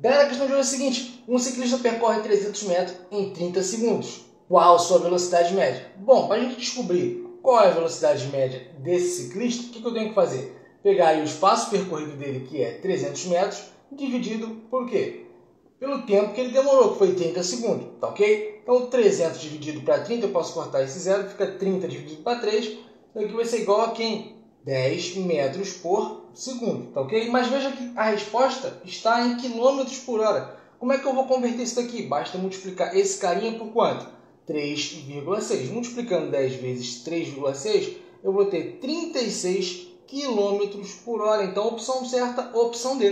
Galera, a questão de hoje é a seguinte: um ciclista percorre 300 metros em 30 segundos. Qual sua velocidade média? Bom, para a gente descobrir qual é a velocidade média desse ciclista, o que, eu tenho que fazer? Pegar o espaço percorrido dele, que é 300 metros, dividido por quê? Pelo tempo que ele demorou, que foi 30 segundos, tá ok? Então 300 dividido para 30, eu posso cortar esse zero, fica 30 dividido para 3, então aqui vai ser igual a quem? 10 metros por segundo, tá ok? Mas veja que a resposta está em quilômetros por hora. Como é que eu vou converter isso daqui? Basta multiplicar esse carinha por quanto? 3,6. Multiplicando 10 vezes 3,6, eu vou ter 36 quilômetros por hora. Então, opção certa, opção D.